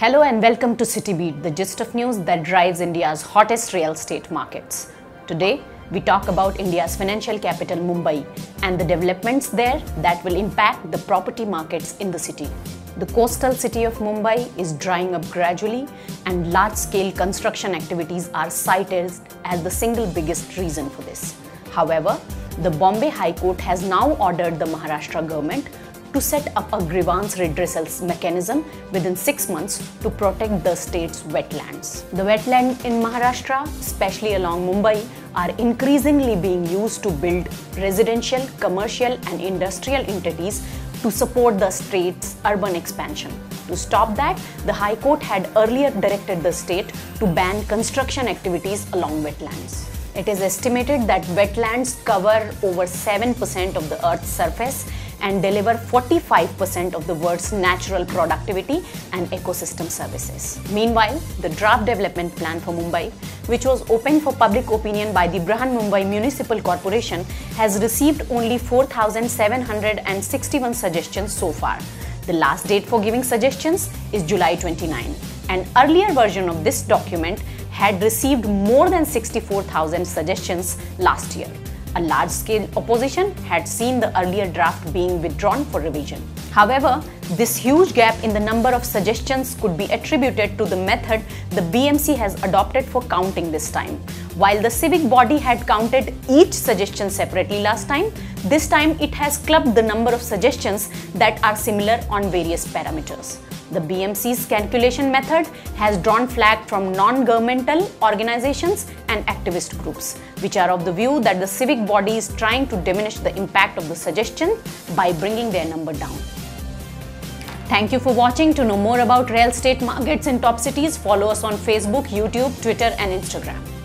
Hello and welcome to CityBeat, the gist of news that drives India's hottest real estate markets. Today, we talk about India's financial capital Mumbai and the developments there that will impact the property markets in the city. The coastal city of Mumbai is drying up gradually, and large scale construction activities are cited as the single biggest reason for this. However, the Bombay High Court has now ordered the Maharashtra government to set up a grievance redressal mechanism within six months to protect the state's wetlands. The wetlands in Maharashtra, especially along Mumbai, are increasingly being used to build residential, commercial, and industrial entities to support the state's urban expansion. To stop that, the High Court had earlier directed the state to ban construction activities along wetlands. It is estimated that wetlands cover over 7% of the Earth's surface and deliver 45% of the world's natural productivity and ecosystem services. Meanwhile, the draft development plan for Mumbai, which was opened for public opinion by the Brihan Mumbai Municipal Corporation, has received only 4,761 suggestions so far. The last date for giving suggestions is July 29. An earlier version of this document had received more than 64,000 suggestions last year. A large scale opposition had seen the earlier draft being withdrawn for revision. However, this huge gap in the number of suggestions could be attributed to the method the BMC has adopted for counting this time. While the civic body had counted each suggestion separately last time, this time it has clubbed the number of suggestions that are similar on various parameters. The BMC's calculation method has drawn flag from non-governmental organizations and activist groups, which are of the view that the civic body is trying to diminish the impact of the suggestion by bringing their number down. Thank you for watching. To know more about real estate markets in top cities, follow us on Facebook, YouTube, Twitter and Instagram.